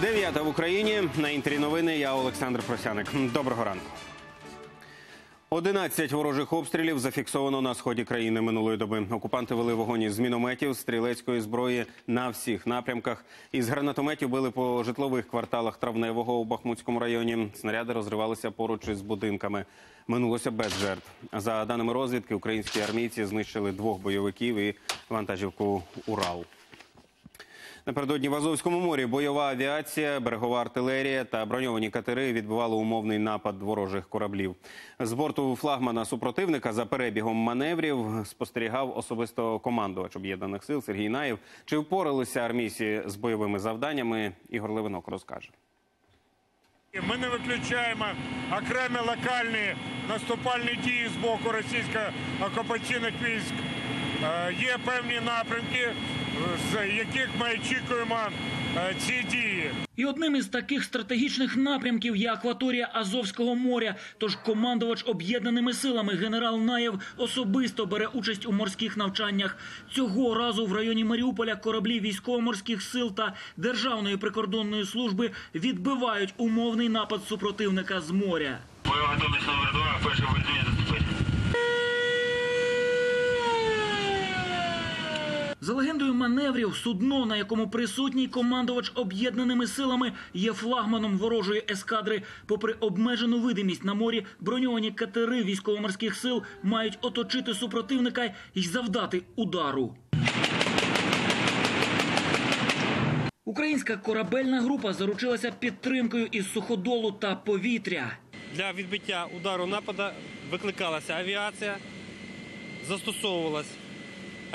Дев'ята в Україні на інтері новини. Я Олександр Просяник. Доброго ранку. 11 ворожих обстрілів зафіксовано на сході країни минулої доби. Окупанти вели вогонь із мінометів, стрілецької зброї на всіх напрямках. Із гранатометів били по житлових кварталах травневого у Бахмутському районі. Снаряди розривалися поруч із будинками. Минулося без жертв. За даними розвідки, українські армійці знищили двох бойовиків і вантажівку Урал. Напередодні в Азовському морі бойова авіація, берегова артилерія та броньовані катери відбивали умовний напад ворожих кораблів. З борту флагмана супротивника за перебігом маневрів спостерігав особисто командувач об'єднаних сил Сергій Наєв. Чи впоралися армійці з бойовими завданнями? Ігор Левинок розкаже. Ми не виключаємо окремі локальні наступальні дії з боку російсько-окупаційних військ. Е, Є певні напрямки, з яких ми очікуємо е, ці дії. І одним із таких стратегічних напрямків є акваторія Азовського моря. Тож командувач об'єднаними силами генерал Наєв особисто бере участь у морських навчаннях. Цього разу в районі Маріуполя кораблі військово-морських сил та Державної прикордонної служби відбивають умовний напад супротивника з моря. Бойова готовність номер 2, перше За легендою маневрів, судно, на якому присутній командувач об'єднаними силами, є флагманом ворожої ескадри. Попри обмежену видимість на морі, броньовані катери військово-морських сил мають оточити супротивника і завдати удару. Українська корабельна група заручилася підтримкою із суходолу та повітря. Для відбиття удару напада викликалася авіація, застосовувалась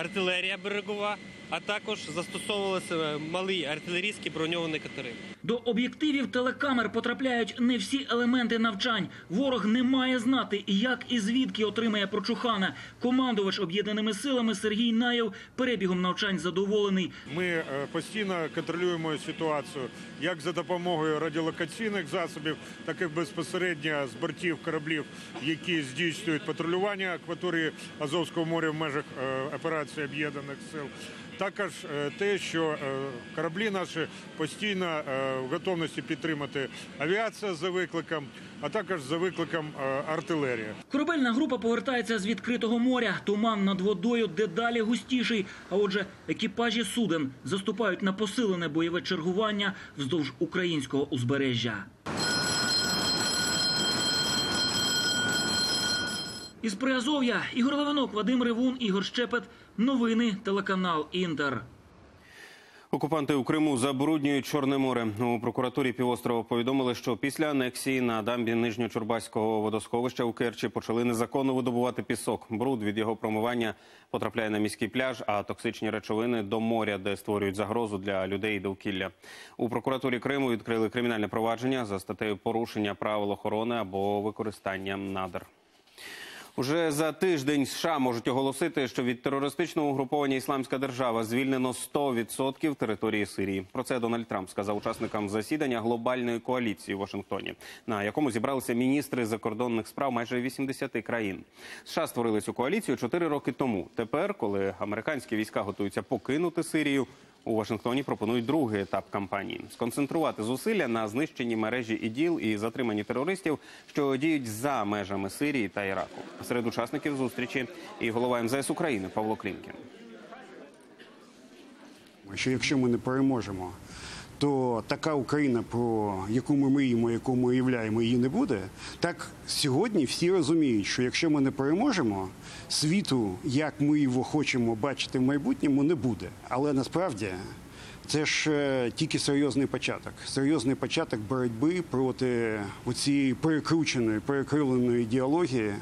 артилерія берегова, а також застосовувалися малі артилерійські броньовані катери. До об'єктивів телекамер потрапляють не всі елементи навчань. Ворог не має знати, як і звідки отримає прочухана. Командувач об'єднаними силами Сергій Наєв перебігом навчань задоволений. Ми е, постійно контролюємо ситуацію як за допомогою радіолокаційних засобів, так і безпосередньо з бортів кораблів, які здійснюють патрулювання акваторії Азовського моря в межах е, операції об'єднаних сил. Також е, те, що кораблі наші постійно в готовності підтримати авіація за викликом, а також за викликом е, артилерія. Корабельна група повертається з відкритого моря. Туман над водою дедалі густіший. А отже, екіпажі суден заступають на посилене бойове чергування вздовж українського узбережжя. Із Приазов'я Ігор Левинок, Вадим Ревун, Ігор Щепет. Новини телеканал Інтер. Окупанти у Криму забруднюють Чорне море. У прокуратурі півострова повідомили, що після анексії на дамбі Нижньочорбаського водосховища у Керчі почали незаконно видобувати пісок. Бруд від його промивання потрапляє на міський пляж, а токсичні речовини до моря, де створюють загрозу для людей і довкілля. У прокуратурі Криму відкрили кримінальне провадження за статтею порушення правил охорони або використання надр. Уже за тиждень США можуть оголосити, що від терористичного угруповання Ісламська держава звільнено 100% території Сирії. Про це Дональд Трамп сказав учасникам засідання глобальної коаліції в Вашингтоні, на якому зібралися міністри закордонних справ майже 80 країн. США створили цю коаліцію 4 роки тому. Тепер, коли американські війська готуються покинути Сирію. У Вашингтоні пропонують другий етап кампанії сконцентрувати зусилля на знищенні мережі іділ і затриманні терористів, що діють за межами Сирії та Іраку. Серед учасників зустрічі і голова МЗС України Павло Клімкін. що якщо ми не переможемо, то така Україна, про яку ми мріємо, яку ми уявляємо, її не буде. Так сьогодні всі розуміють, що якщо ми не переможемо, світу, як ми його хочемо бачити в майбутньому, не буде. Але насправді. Це ж е, тільки серйозний початок. Серйозний початок боротьби проти цієї перекрученої, перекривленої ідеології,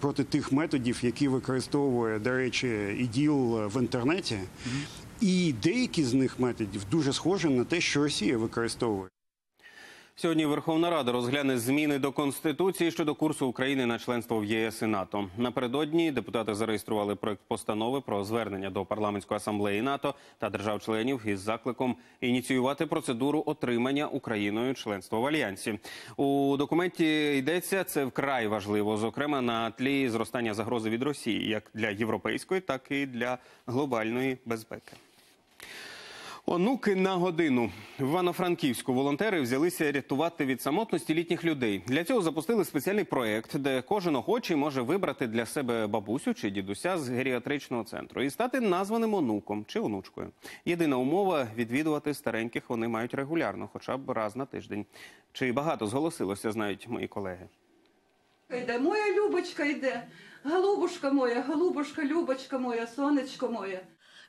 проти тих методів, які використовує, до речі, іділ в інтернеті. І деякі з них методів дуже схожі на те, що Росія використовує. Сьогодні Верховна Рада розгляне зміни до конституції щодо курсу України на членство в ЄС і НАТО. Напередодні депутати зареєстрували проект постанови про звернення до парламентської асамблеї НАТО та держав-членів із закликом ініціювати процедуру отримання Україною членства в альянсі. У документі йдеться це вкрай важливо, зокрема на тлі зростання загрози від Росії, як для європейської, так і для глобальної безпеки. Онуки на годину в Івано-Франківську волонтери взялися рятувати від самотності літніх людей. Для цього запустили спеціальний проект, де кожен охочий може вибрати для себе бабусю чи дідуся з геріатричного центру і стати названим онуком чи онучкою. Єдина умова відвідувати стареньких вони мають регулярно, хоча б раз на тиждень. Чи багато зголосилося, знають мої колеги. Йде, моя Любочка йде, голубушка моя, голубушка, Любочка моя, сонечко моє.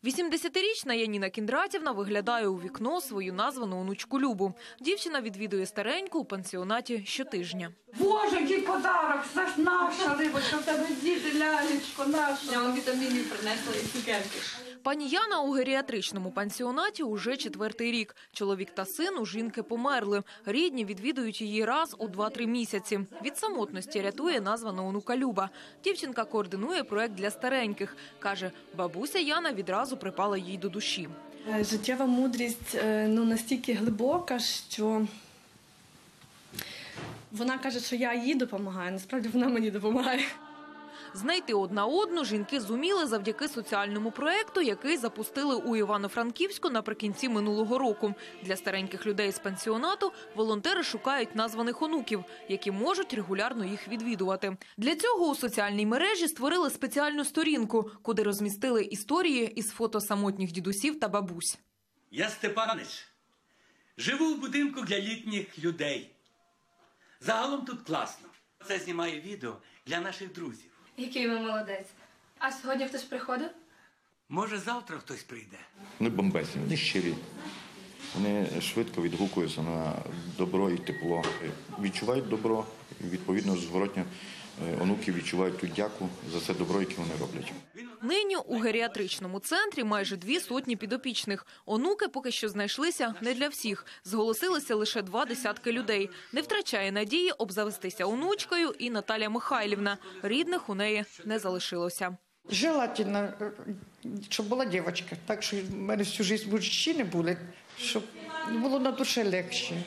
80-річна Яніна Кіндратівна виглядає у вікно свою названу онучку Любу. Дівчина відвідує стареньку у пансіонаті щотижня. Боже, який подарок, це ж наша Любочка, в тебе діти, лялечко, наша. Я вам вітамінів принесла і цукерки. Пані Яна у геріатричному пансіонаті уже четвертий рік. Чоловік та син у жінки померли. Рідні відвідують її раз у 2-3 місяці. Від самотності рятує названа онука Люба. Дівчинка координує проект для стареньких. Каже, бабуся Яна відразу припала їй до душі. Е, Життєва мудрість е, ну, настільки глибока, що вона каже, що я їй допомагаю, насправді вона мені допомагає. Знайти одна одну жінки зуміли завдяки соціальному проекту, який запустили у Івано-Франківську наприкінці минулого року. Для стареньких людей з пансіонату волонтери шукають названих онуків, які можуть регулярно їх відвідувати. Для цього у соціальній мережі створили спеціальну сторінку, куди розмістили історії із фото самотніх дідусів та бабусь. Я Степанич. Живу в будинку для літніх людей. Загалом тут класно. Це знімаю відео для наших друзів. Який ви молодець. А сьогодні хтось приходив? Може, завтра хтось прийде. Вони бомбесі, вони щирі. Вони швидко відгукуються на добро і тепло. Відчувають добро, і відповідно зворотньо онуки відчувають ту дяку за це добро, яке вони роблять. Нині у геріатричному центрі майже дві сотні підопічних. Онуки поки що знайшлися не для всіх. Зголосилися лише два десятки людей. Не втрачає надії обзавестися онучкою і Наталя Михайлівна. Рідних у неї не залишилося. Желательно, щоб була дівчинка, так що в мене всю життя мужчини були, щоб було на душі легше,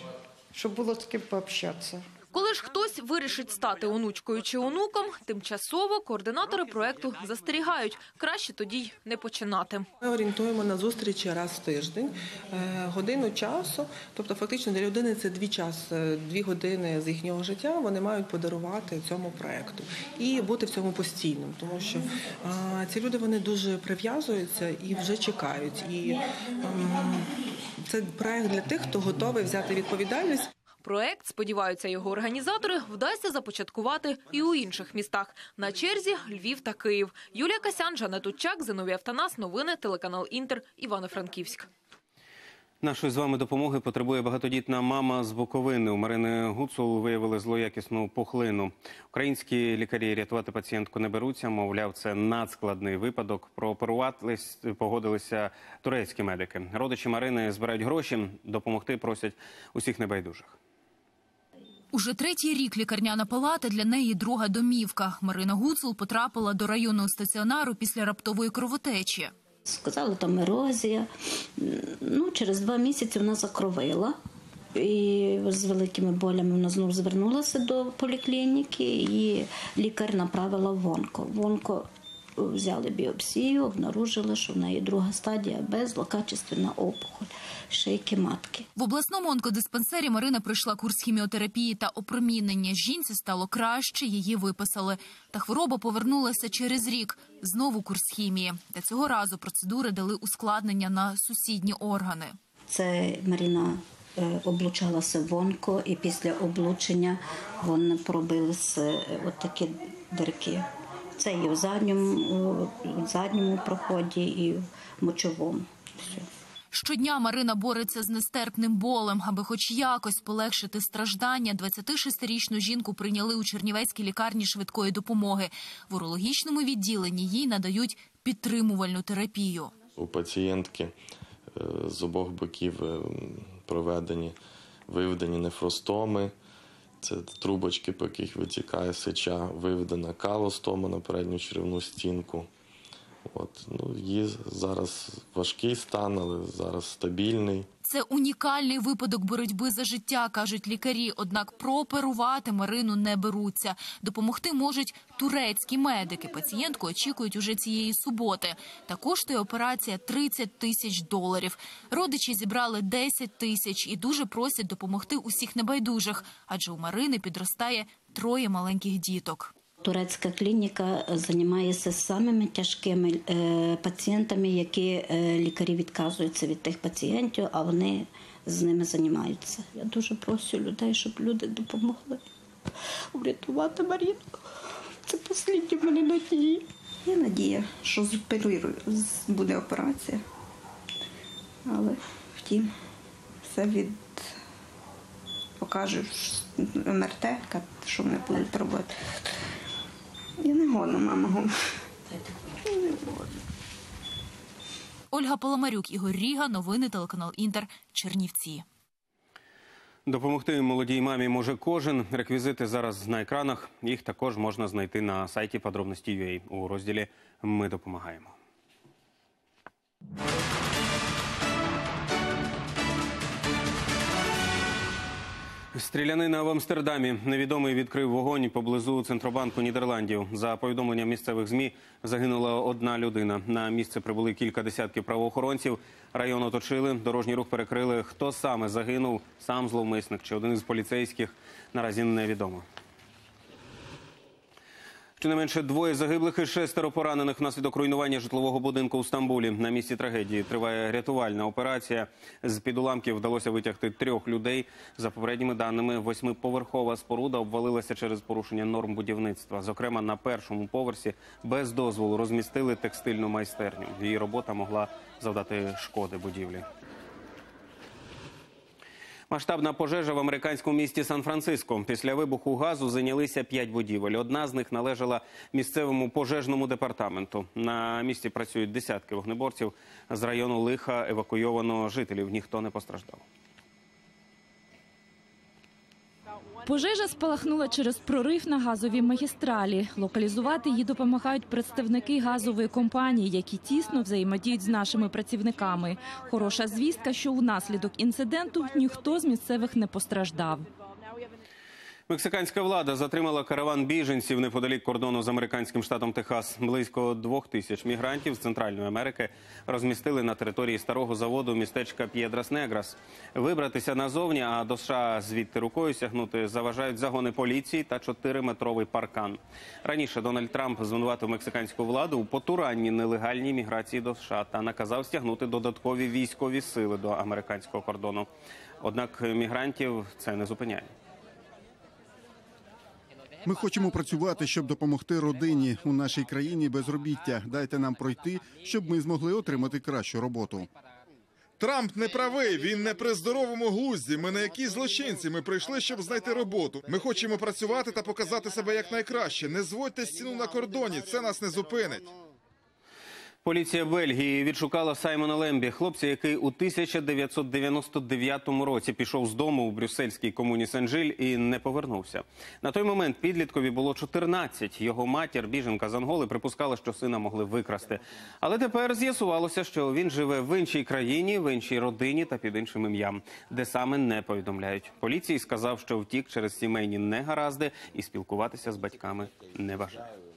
щоб було з ким пообщатися. Коли ж хтось вирішить стати онучкою чи онуком, тимчасово координатори проекту застерігають. Краще тоді й не починати. Ми орієнтуємо на зустрічі раз в тиждень, е, годину часу. Тобто, фактично для людини це дві час, е, дві години з їхнього життя. Вони мають подарувати цьому проекту і бути в цьому постійним, тому що е, ці люди вони дуже прив'язуються і вже чекають. І ем, це проект для тих, хто готовий взяти відповідальність. Проект, сподіваються його організатори, вдасться започаткувати і у інших містах. На черзі Львів та Київ. Юлія Касян, Жанна Тутчак, Зиновій Автонас. Новини, телеканал Інтер, Івано-Франківськ. Нашої з вами допомоги потребує багатодітна мама з Буковини. У Марини Гуцул виявили злоякісну пухлину. Українські лікарі рятувати пацієнтку не беруться. Мовляв, це надскладний випадок. Прооперуватись погодилися турецькі медики. Родичі Марини збирають гроші. Допомогти просять усіх небайдужих. Уже третій рік лікарняна палата для неї друга домівка. Марина Гуцул потрапила до районного стаціонару після раптової кровотечі. Сказали, там ерозія. Ну, через два місяці вона закровила. І з великими болями вона знову звернулася до поліклініки, і лікар направила в онко. В онко взяли біопсію, обнаружили, що в неї друга стадія Б, злокачественна опухоль шийки матки. В обласному онкодиспансері Марина пройшла курс хіміотерапії та опромінення. Жінці стало краще, її виписали. Та хвороба повернулася через рік. Знову курс хімії. Та цього разу процедури дали ускладнення на сусідні органи. Це Маріна е, облучалася в онко, і після облучення вони пробилися от такі дирки. Це і в задньому, в задньому проході, і в мочовому. Все. Щодня Марина бореться з нестерпним болем, аби хоч якось полегшити страждання. 26-річну жінку прийняли у Чернівецькій лікарні швидкої допомоги. В урологічному відділенні їй надають підтримувальну терапію. У пацієнтки е, з обох боків е, проведені виведені нефростоми. Це трубочки, по яких витікає сеча, виведена калостома на передню черевну стінку. От, ну, її зараз важкий стан, але зараз стабільний. Це унікальний випадок боротьби за життя, кажуть лікарі. Однак прооперувати Марину не беруться. Допомогти можуть турецькі медики. Пацієнтку очікують уже цієї суботи. Та коштує операція 30 тисяч доларів. Родичі зібрали 10 тисяч і дуже просять допомогти усіх небайдужих, адже у Марини підростає троє маленьких діток. Турецька клініка займається самими тяжкими е, пацієнтами, які е, лікарі відказуються від тих пацієнтів, а вони з ними займаються. Я дуже прошу людей, щоб люди допомогли врятувати Маріну. Це останні в мене надії. Є надія, що зоперую, буде операція. Але втім, все від покажуть МРТ, що вони будуть робити. Я не годна, мама. Я не годна. Ольга Поломарюк, Ігор Ріга, новини телеканал Інтер, Чернівці. Допомогти молодій мамі може кожен. Реквізити зараз на екранах. Їх також можна знайти на сайті подробності.ua у розділі Ми допомагаємо. Стрілянина в Амстердамі. Невідомий відкрив вогонь поблизу центробанку Нідерландів. За повідомленням місцевих змі загинула одна людина. На місце прибули кілька десятків правоохоронців. Район оточили, дорожній рух перекрили. Хто саме загинув? Сам зловмисник чи один із поліцейських наразі невідомо. Щонайменше двоє загиблих і шестеро поранених внаслідок руйнування житлового будинку у Стамбулі. На місці трагедії триває рятувальна операція. З під уламків вдалося витягти трьох людей. За попередніми даними, восьмиповерхова споруда обвалилася через порушення норм будівництва. Зокрема, на першому поверсі без дозволу розмістили текстильну майстерню. Її робота могла завдати шкоди будівлі. Масштабна пожежа в американському місті Сан-Франциско. Після вибуху газу зайнялися п'ять будівель. Одна з них належала місцевому пожежному департаменту. На місці працюють десятки вогнеборців. З району лиха евакуйовано жителів. Ніхто не постраждав. Пожежа спалахнула через прорив на газовій магістралі. Локалізувати її допомагають представники газової компанії, які тісно взаємодіють з нашими працівниками. Хороша звістка, що внаслідок інциденту ніхто з місцевих не постраждав. Мексиканська влада затримала караван біженців неподалік кордону з американським штатом Техас. Близько двох тисяч мігрантів з Центральної Америки розмістили на території старого заводу містечка П'єдрас Неграс. Вибратися назовні, а до США звідти рукою сягнути заважають загони поліції та чотириметровий паркан. Раніше Дональд Трамп звинуватив мексиканську владу у потуранні нелегальній міграції до США та наказав стягнути додаткові військові сили до американського кордону. Однак мігрантів це не зупиняє. Ми хочемо працювати, щоб допомогти родині у нашій країні безробіття. Дайте нам пройти, щоб ми змогли отримати кращу роботу. Трамп не правий. Він не при здоровому глузді. Ми не якісь злочинці. Ми прийшли, щоб знайти роботу. Ми хочемо працювати та показати себе як найкраще. Не зводьте стіну на кордоні. Це нас не зупинить. Поліція Бельгії відшукала Саймона Лембі, хлопця, який у 1999 році пішов з дому у брюссельській комуні Сен-Жиль і не повернувся. На той момент підліткові було 14. Його матір, біженка з Анголи, припускала, що сина могли викрасти. Але тепер з'ясувалося, що він живе в іншій країні, в іншій родині та під іншим ім'ям, де саме не повідомляють. Поліції сказав, що втік через сімейні негаразди і спілкуватися з батьками не бажає.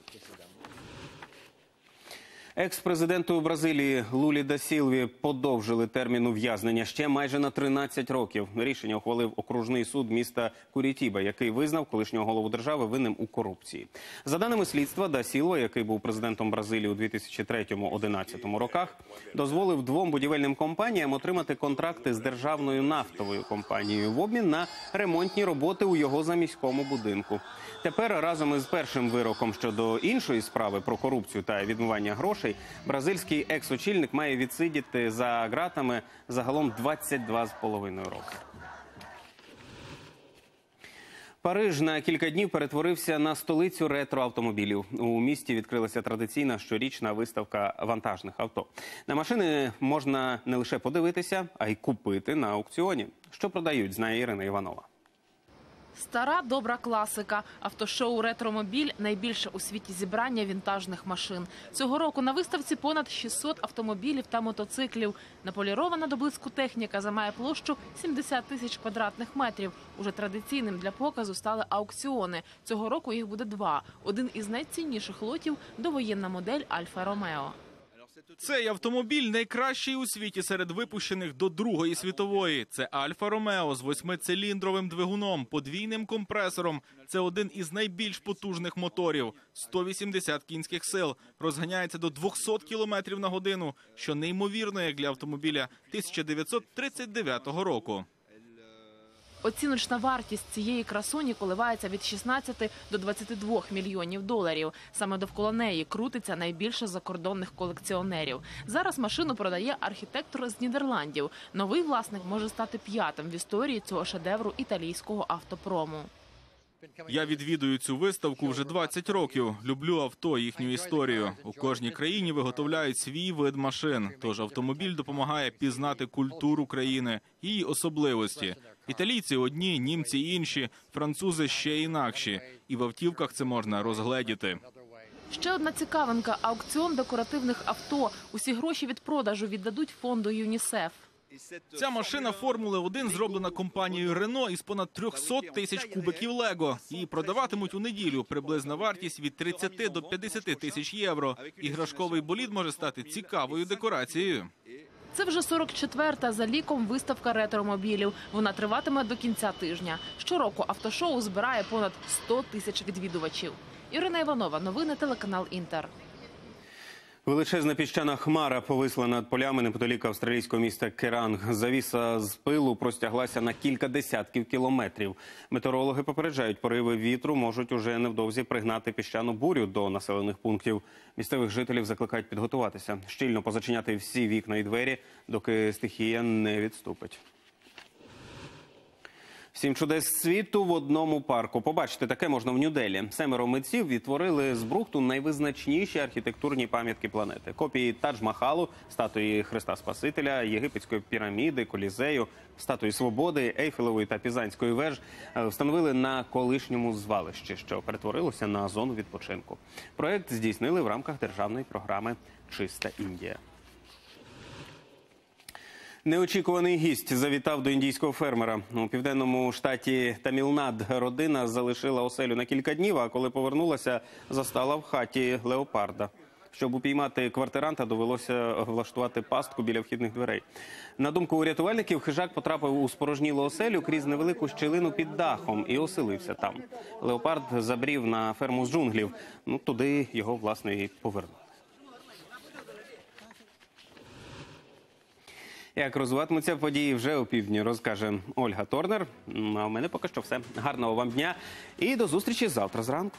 Екс-президенту Бразилії Лулі да Сілві подовжили термін ув'язнення ще майже на 13 років. Рішення ухвалив окружний суд міста Курітіба, який визнав колишнього голову держави винним у корупції. За даними слідства, да Сілва, який був президентом Бразилії у 2003-2011 роках, дозволив двом будівельним компаніям отримати контракти з державною нафтовою компанією в обмін на ремонтні роботи у його заміському будинку. Тепер разом із першим вироком щодо іншої справи про корупцію та відмивання грошей, бразильський екс-очільник має відсидіти за ґратами загалом 22,5 роки. Париж на кілька днів перетворився на столицю ретроавтомобілів. У місті відкрилася традиційна щорічна виставка вантажних авто. На машини можна не лише подивитися, а й купити на аукціоні. Що продають, знає Ірина Іванова. Стара добра класика. Автошоу Ретромобіль найбільше у світі зібрання вінтажних машин. Цього року на виставці понад 600 автомобілів та мотоциклів. Наполірована до блиску техніка займає площу 70 тисяч квадратних метрів. Уже традиційним для показу стали аукціони. Цього року їх буде два. Один із найцінніших лотів довоєнна модель Альфа Ромео. Цей автомобіль найкращий у світі серед випущених до Другої світової. Це Альфа Ромео з восьмициліндровим двигуном, подвійним компресором. Це один із найбільш потужних моторів 180 кінських сил. Розганяється до 200 км на годину, що неймовірно як для автомобіля 1939 року. Оціночна вартість цієї красуні коливається від 16 до 22 мільйонів доларів. Саме довкола неї крутиться найбільше закордонних колекціонерів. Зараз машину продає архітектор з Нідерландів. Новий власник може стати п'ятим в історії цього шедевру італійського автопрому. Я відвідую цю виставку вже 20 років. Люблю авто, їхню історію. У кожній країні виготовляють свій вид машин. Тож автомобіль допомагає пізнати культуру країни, її особливості. Італійці одні, німці інші, французи ще інакші. І в автівках це можна розгледіти. Ще одна цікавинка: аукціон декоративних авто. Усі гроші від продажу віддадуть фонду ЮНІСЕФ. Ця машина Формули 1 зроблена компанією Рено із понад 300 тисяч кубиків Лего. Її продаватимуть у неділю. Приблизна вартість від 30 до 50 тисяч євро. Іграшковий болід може стати цікавою декорацією. Це вже 44-та за ліком виставка ретромобілів. Вона триватиме до кінця тижня. Щороку автошоу збирає понад 100 тисяч відвідувачів. Ірина Іванова, новини телеканал Інтер. Величезна піщана хмара повисла над полями неподалік австралійського міста Керанг. Завіса з пилу простяглася на кілька десятків кілометрів. Метеорологи попереджають, пориви вітру можуть уже невдовзі пригнати піщану бурю до населених пунктів. Місцевих жителів закликають підготуватися, щільно позачиняти всі вікна і двері, доки стихія не відступить. Сім чудес світу в одному парку. Побачити таке можна в Нью-Делі. Семеро митців відтворили з брухту найвизначніші архітектурні пам'ятки планети: копії Тадж-Махалу, статуї Христа Спасителя, єгипетської піраміди, колізею, статуї свободи, Ейфелевої та Пізанської веж е, встановили на колишньому звалищі, що перетворилося на зону відпочинку. Проект здійснили в рамках державної програми Чиста Індія. Неочікуваний гість завітав до індійського фермера у південному штаті Тамілнад. Родина залишила оселю на кілька днів. А коли повернулася, застала в хаті леопарда. Щоб упіймати квартиранта, довелося влаштувати пастку біля вхідних дверей. На думку рятувальників, хижак потрапив у спорожнілу оселю крізь невелику щілину під дахом і оселився там. Леопард забрів на ферму з джунглів. Ну туди його власне і повернули. Як розвиватимуться події вже у півдні, розкаже Ольга Торнер. Ну, А у мене поки що все. Гарного вам дня і до зустрічі завтра зранку.